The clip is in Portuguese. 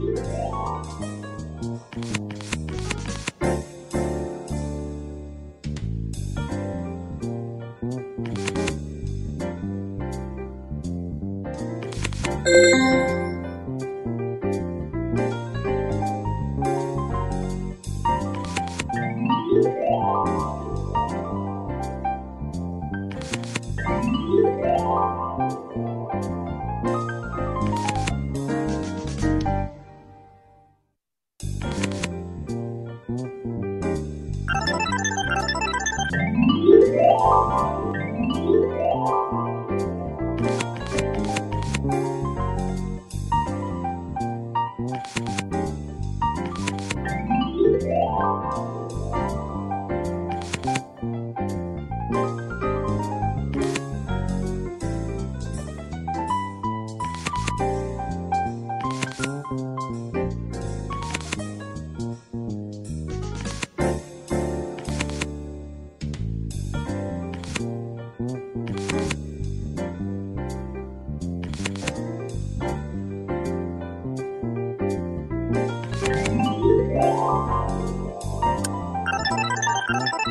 Thank you. Música Música